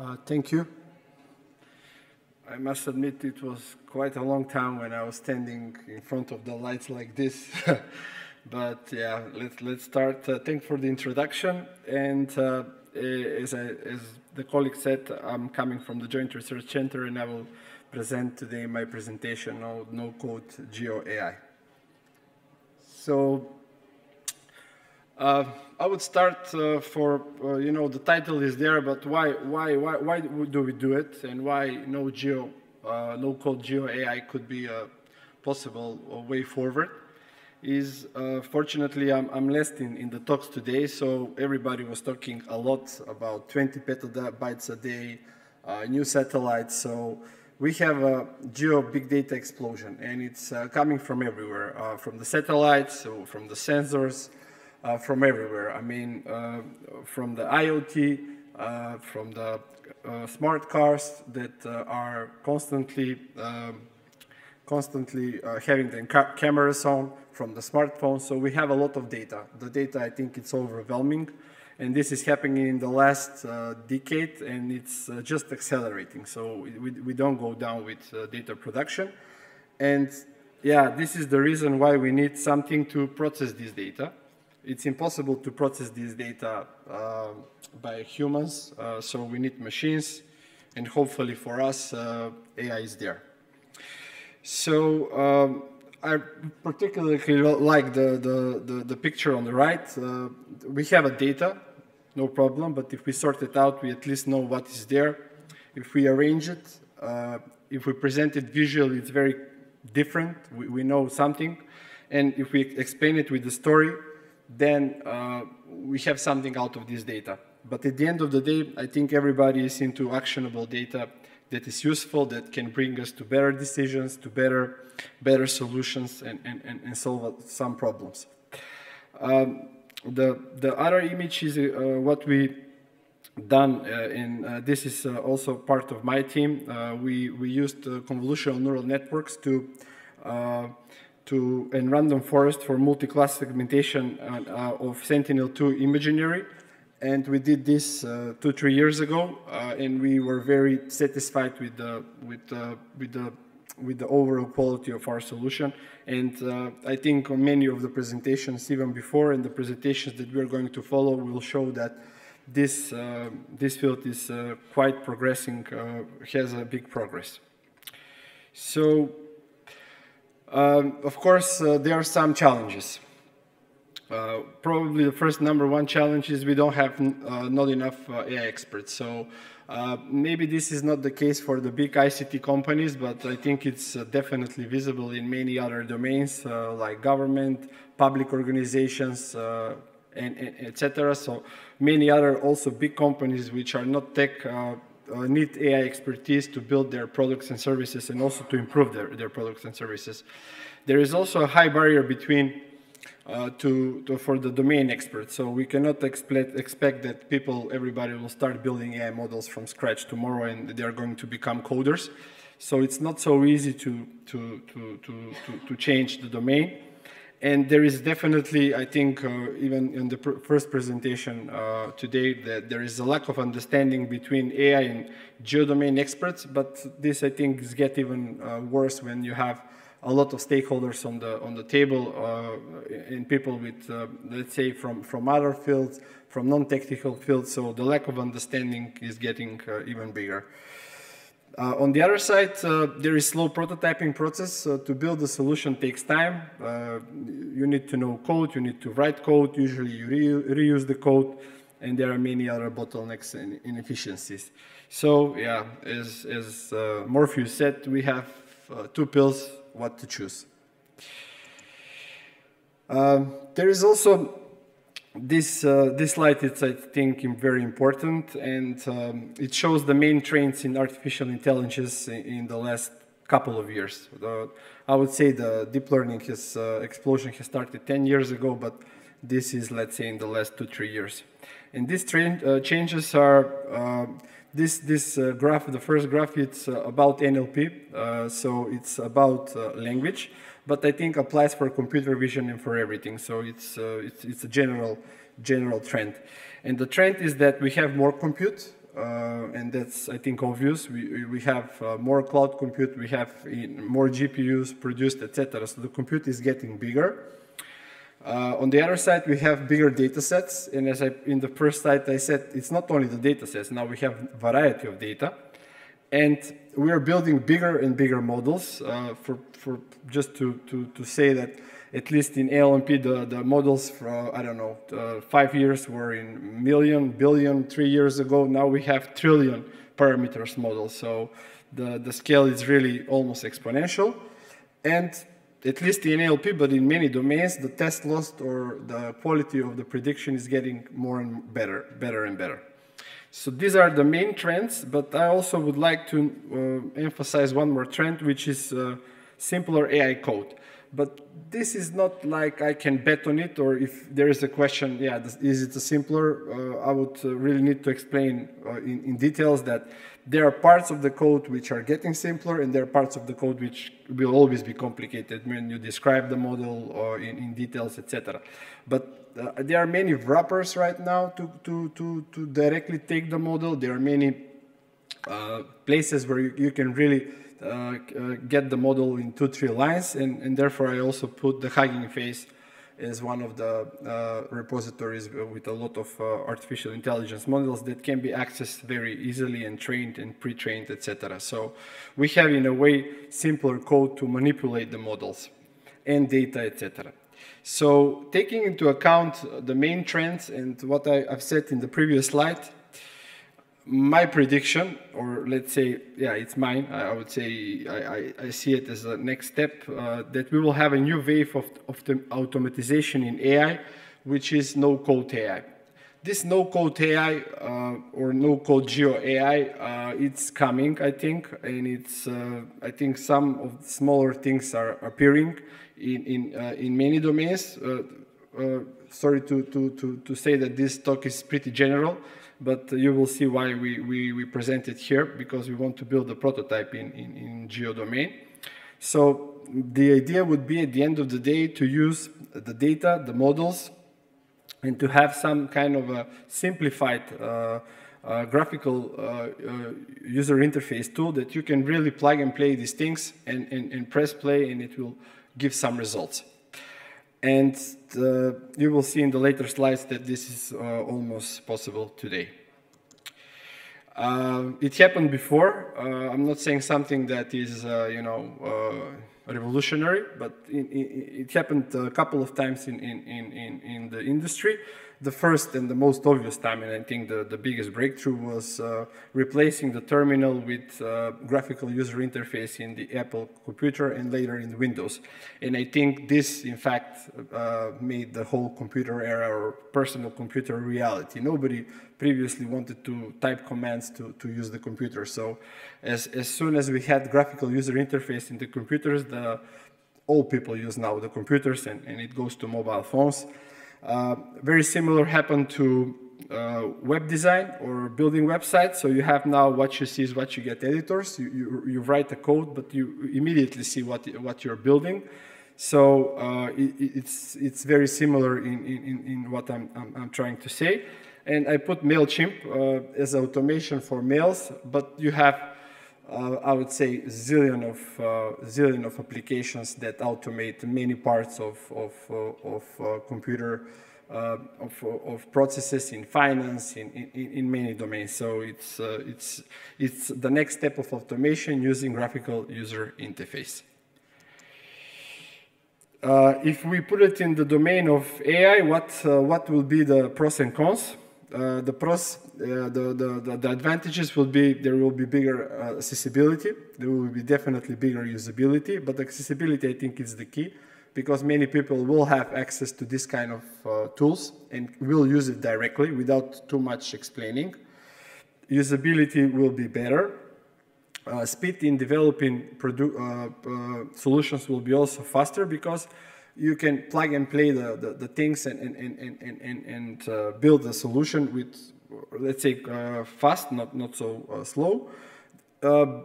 Uh, thank you. I must admit it was quite a long time when I was standing in front of the lights like this. but yeah, let's, let's start. Uh, thanks for the introduction. And uh, as, I, as the colleague said, I'm coming from the Joint Research Center and I will present today my presentation on no-code Geo AI. So uh, I would start uh, for, uh, you know, the title is there, but why, why, why, why do we do it? And why no geo, uh, no code geo AI could be a possible way forward is uh, fortunately I'm, I'm less in, in the talks today, so everybody was talking a lot about 20 petabytes a day, uh, new satellites, so we have a geo big data explosion and it's coming from everywhere, from the satellites, so from the sensors, uh, from everywhere. I mean, uh, from the IoT, uh, from the smart cars that are constantly um, constantly having the ca cameras on, from the smartphones. So we have a lot of data. The data, I think, it's overwhelming. And this is happening in the last uh, decade, and it's uh, just accelerating. So we, we don't go down with uh, data production. And yeah, this is the reason why we need something to process this data it's impossible to process this data uh, by humans, uh, so we need machines, and hopefully for us, uh, AI is there. So um, I particularly like the, the, the, the, picture on the right. Uh, we have a data, no problem, but if we sort it out, we at least know what is there. If we arrange it, uh, if we present it visually, it's very different. We, we know something. And if we explain it with the story, then uh, we have something out of this data. But at the end of the day, I think everybody is into actionable data that is useful, that can bring us to better decisions, to better, better solutions, and, and, and solve some problems. Um, the, the other image is uh, what we done, uh, and uh, this is uh, also part of my team. Uh, we, we used convolutional neural networks to to and random forest for multi-class segmentation uh, of Sentinel-2 imagery. And we did this uh, two, three years ago, uh, and we were very satisfied with the, with, with, the, with the overall quality of our solution. And uh, I think many of the presentations, even before, and the presentations that we're going to follow will show that this, uh, this field is uh, quite progressing, has a big progress. So um, of course, uh, there are some challenges. Uh, probably the first number one challenge is we don't have uh, not enough uh, AI experts. So uh, maybe this is not the case for the big ICT companies, but I think it's uh, definitely visible in many other domains like government, public organizations, and, and etc. So many other also big companies which are not tech uh, need AI expertise to build their products and services and also to improve their, their products and services. There is also a high barrier between uh, to, to, for the domain experts. So we cannot expect, expect that people, everybody will start building AI models from scratch tomorrow and they are going to become coders. So it's not so easy to, to, to, to, to change the domain. And there is definitely, I think, uh, even in the pr first presentation uh, today, that there is a lack of understanding between AI and geodomain experts, but this, I think, is get even uh, worse when you have a lot of stakeholders on the, on the table uh, and people with, uh, let's say, from, from other fields, from non-technical fields, so the lack of understanding is getting uh, even bigger. Uh, on the other side, uh, there is slow prototyping process. Uh, to build a solution takes time. Uh, you need to know code, you need to write code, usually you re reuse the code, and there are many other bottlenecks and inefficiencies. So yeah, as, as uh, Morpheus said, we have uh, two pills, what to choose. Um, there is also this, uh, this slide is, I think, very important, and um, it shows the main trends in artificial intelligence in, the last couple of years. I would say the deep learning has, uh, explosion has started 10 years ago, but this is, let's say, in the last two, three years. And these uh, changes are, uh, this, this uh, graph, the first graph, it's uh, about NLP, so it's about language but I think applies for computer vision and for everything. So it's, uh, it's, it's, a general, general trend. And the trend is that we have more compute. uh, and that's, I think, obvious. We, we have uh, more cloud compute, we have more GPUs produced, etc. So the compute is getting bigger. Uh, on the other side, we have bigger data sets, and as I, in the first slide I said, it's not only the data sets, now we have variety of data, and we are building bigger and bigger models uh, for, for just to, to, to say that at least in NLP, the, the models for, I don't know, uh, five years were in million, billion, three years ago. Now we have trillion parameters models. So the, the scale is really almost exponential. And at least in NLP, but in many domains, the test loss or the quality of the prediction is getting more and better, better and better. So these are the main trends, but I also would like to uh, emphasize one more trend, which is uh, simpler AI code. But this is not like I can bet on it, or if there is a question, yeah, is it a simpler? Uh, I would uh, really need to explain uh, in, in, details that there are parts of the code which are getting simpler, and there are parts of the code which will always be complicated when you describe the model or in, in details, etc. But uh, there are many wrappers right now to, to, to, to directly take the model. There are many uh, places where you, you can really uh, uh, Uh, uh, get the model in two, three lines, and, and therefore I also put the Hugging Face as one of the uh, repositories with a lot of uh, artificial intelligence models that can be accessed very easily and trained and pre-trained, etc. So we have, in a way, simpler code to manipulate the models and data, etc. So taking into account the main trends and what I, have said in the previous slide, my prediction, or let's say, yeah, it's mine. I, would say I, I, I, see it as a next step uh, that we will have a new wave of, of the automatization in AI, which is no-code AI. This no-code AI uh, or no-code geo AI, uh, it's coming, I think, and it's uh, I think some of the smaller things are appearing in in uh, in many domains. Uh, sorry to, to to to say that this talk is pretty general but you will see why we, we, we present it here, because we want to build a prototype in, in, in geodomain. So the idea would be at the end of the day to use the data, the models, and to have some kind of a simplified uh, uh, graphical uh, uh user interface tool that you can really plug and play these things and, and, and press play and it will give some results. And uh, you will see in the later slides that this is uh, almost possible today. Uh, it happened before. Uh, I'm not saying something that is, uh, you know, uh, revolutionary, but it, it, it, happened a couple of times in, in, in, in the industry the first and the most obvious time, and I think the, the biggest breakthrough was uh, replacing the terminal with uh, graphical user interface in the Apple computer and later in Windows. And I think this, in fact, uh, made the whole computer era or personal computer reality. Nobody previously wanted to type commands to, to use the computer. So as, as soon as we had graphical user interface in the computers, the, all people use now the computers and, and it goes to mobile phones. Uh, very similar happened to uh, web design or building websites. So you have now what you see is what you get editors. You, you, you write the code, but you immediately see what, what you're building. So uh, it, it's, it's very similar in, in, in what I'm, I'm, I'm, trying to say. And I put MailChimp uh, as automation for mails, but you have, uh, I would say, zillion of, uh, zillion of applications that automate many parts of, of, of computer uh, of, of, processes in finance, in, in, in, many domains. So it's, uh, it's, it's the next step of automation using graphical user interface. Uh, if we put it in the domain of AI, what, uh, what will be the pros and cons? Uh, the pros, uh, the, the, the, advantages will be there will be bigger accessibility, there will be definitely bigger usability, but accessibility I think is the key because many people will have access to this kind of uh, tools and will use it directly without too much explaining. Usability will be better. Uh, speed in developing uh, uh, solutions will be also faster because you can plug and play the, the, the things and, and, and, and, and, and uh, build a solution with, let's say, uh, fast, not, not so slow.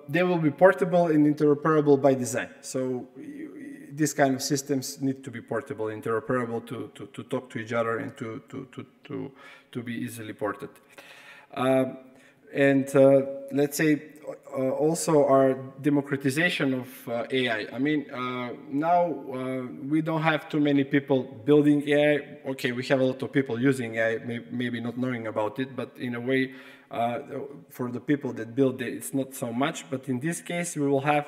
they will be portable and interoperable by design. So these kind of systems need to be portable, interoperable to, to, to talk to each other and to, to, to, to, to be easily ported. Uh, and uh, let's say uh, also our democratization of uh, AI. I mean, uh, now uh, we don't have too many people building AI. Okay, we have a lot of people using AI, may maybe not knowing about it, but in a way, uh, for the people that build it, it's not so much. But in this case, we will have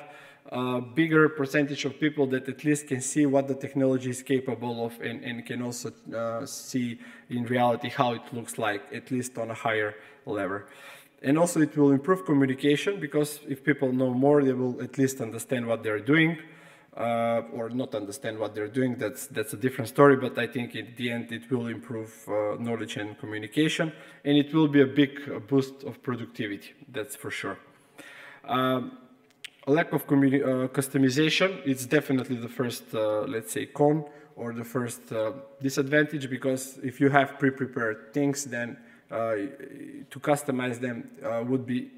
a bigger percentage of people that at least can see what the technology is capable of and, and can also uh, see in reality how it looks like, at least on a higher level. And also it will improve communication because if people know more, they will at least understand what they're doing uh, or not understand what they're doing. That's, that's a different story, but I think in the end it will improve uh, knowledge and communication and it will be a big boost of productivity, that's for sure. Um, a lack of uh, customization, it's definitely the first, uh, let's say, con or the first uh, disadvantage because if you have pre-prepared things, then to customize them uh, would be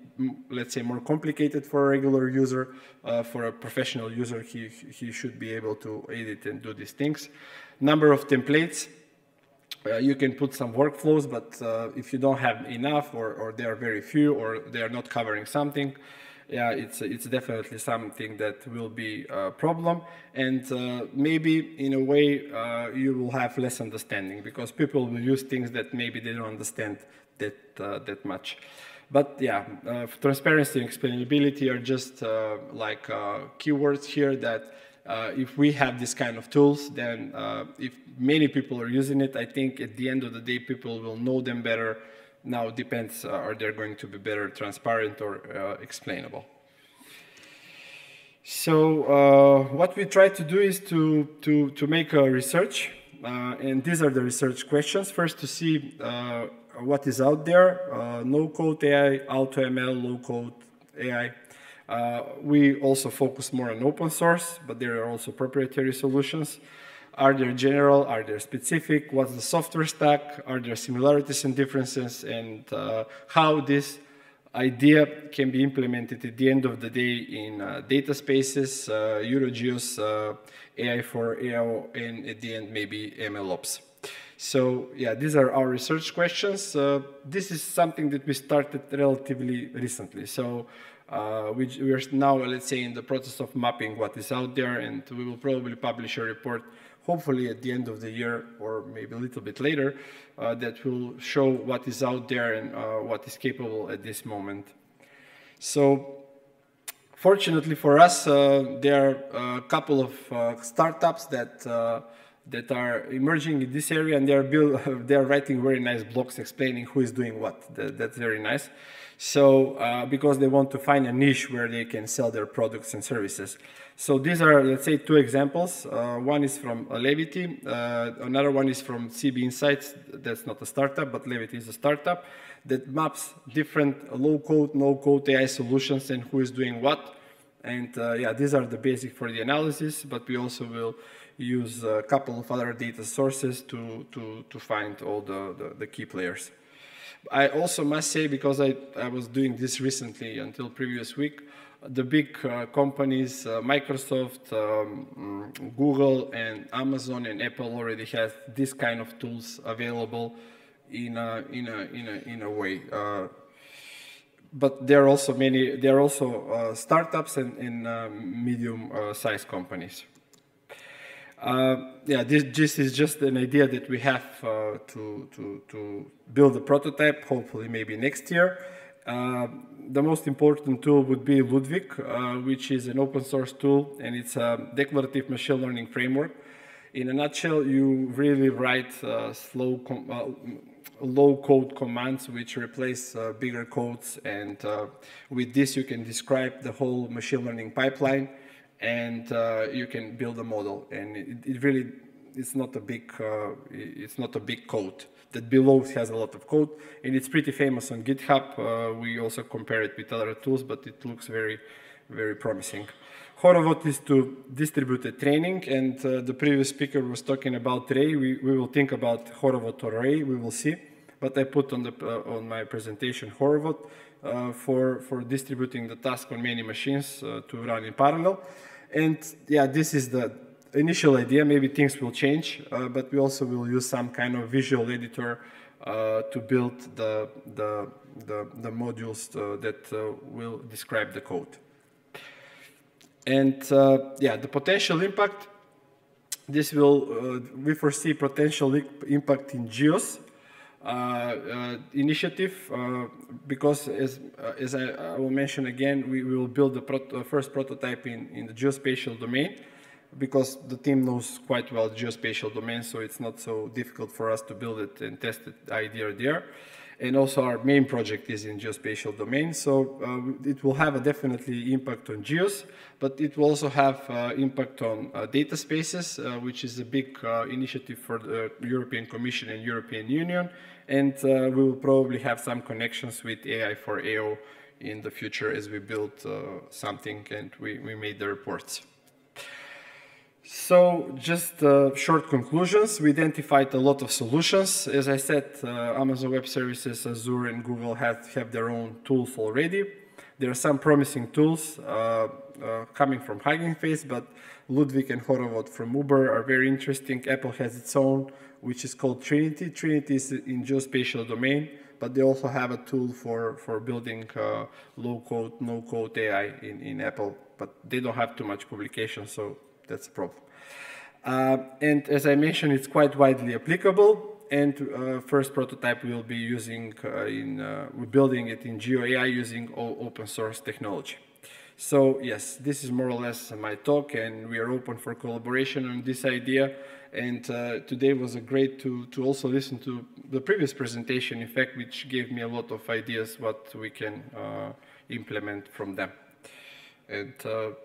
let's say more complicated for a regular user. Uh, for a professional user he he should be able to edit and do these things. Number of templates uh, you can put some workflows but uh, if you don't have enough or, or there are very few or they are not covering something yeah, it's it's definitely something that will be a problem, and uh, maybe in a way uh, you will have less understanding because people will use things that maybe they don't understand that uh, that much. But yeah, uh, transparency and explainability are just uh, like uh, keywords here that. if we have this kind of tools, then if many people are using it, I think at the end of the day, people will know them better, now depends, uh, are they going to be better transparent or uh, explainable? So uh, what we try to do is to, to, to make a research, uh, and these are the research questions. First to see uh, what is out there, uh, no-code AI, auto-ML, low-code AI. we also focus more on open source, but there are also proprietary solutions. Are there general? Are there specific? What's the software stack? Are there similarities and differences? And uh, how this idea can be implemented at the end of the day in uh, data spaces, uh, EuroGEOSS, uh, AI for EO, and at the end maybe MLOps. So yeah, these are our research questions. Uh, this is something that we started relatively recently. So uh, we, we are now, let's say, in the process of mapping what is out there, and we will probably publish a report hopefully at the end of the year or maybe a little bit later, uh, that will show what is out there and uh, what is capable at this moment. So fortunately for us, uh, there are a couple of uh, startups that uh, that are emerging in this area and they are, build, they are writing very nice blogs explaining who is doing what. That, that's very nice. So, uh, because they want to find a niche where they can sell their products and services. So these are, let's say, two examples. Uh, one is from uh, Levity, uh, another one is from CB Insights. That's not a startup, but Levity is a startup that maps different low-code, no-code AI solutions and who is doing what. And uh, yeah, these are the basic for the analysis, but we also will use a couple of other data sources to, to, to find all the, the, the key players. I also must say, because I, I was doing this recently until previous week, the big uh, companies, uh, Microsoft, um, Google, and Amazon and Apple already have this kind of tools available in a, in a, in a, in a way. Uh, but there are also many, there are also uh, startups and, and uh, medium-sized uh, companies. yeah, this, this is just an idea that we have to, to, to build a prototype, hopefully maybe next year. Uh, the most important tool would be Ludwig, uh, which is an open source tool and it's a declarative machine learning framework. In a nutshell, you really write uh, slow, uh, low code commands which replace uh, bigger codes and with this you can describe the whole machine learning pipeline and you can build a model and it, it really it's not a big it's not a big code that below has a lot of code and it's pretty famous on GitHub. Uh, we also compare it with other tools, but it looks very, very promising. Horovod is to distributed training, and uh, the previous speaker was talking about Ray. We, we will think about Horovod or Ray, we will see. But I put on, the, uh, on my presentation Horovod uh, for, for distributing the task on many machines uh, to run in parallel. And yeah, this is the initial idea, maybe things will change, uh, but we also will use some kind of visual editor uh, to build the, the, the, the modules uh, that uh, will describe the code. And uh, yeah, the potential impact, this will, we foresee potential impact in GEOSS, uh, uh, initiative uh, because as, as I, I, will mention again, we, we will build the prot first prototype in, in the geospatial domain because the team knows quite well geospatial domain, so it's not so difficult for us to build it and test it idea there. And also our main project is in geospatial domain, so uh, it will have a definitely impact on GEOSS, but it will also have uh, impact on uh, data spaces, uh, which is a big uh, initiative for the European Commission and European Union, and uh, we will probably have some connections with AI for EO in the future as we build something and we, we made the reports. So just uh, short conclusions. We identified a lot of solutions. As I said, uh, Amazon Web Services, Azure, and Google have, have their own tools already. There are some promising tools uh, uh coming from Hugging Face, but Ludwig and Horovod from Uber are very interesting. Apple has its own, which is called Trinity. Trinity is in geospatial domain, but they also have a tool for, for building uh, low-code, no-code AI in, in Apple, but they don't have too much publication, so that's a problem. Uh, and as I mentioned, it's quite widely applicable. And uh, first prototype we'll be using uh, in, uh, we're building it in GeoAI using all open source technology. So yes, this is more or less my talk and we are open for collaboration on this idea. And uh, today was a great to, to also listen to the previous presentation, in fact, which gave me a lot of ideas what we can uh, implement from them. And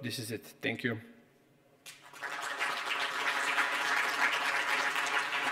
this is it. Thank you.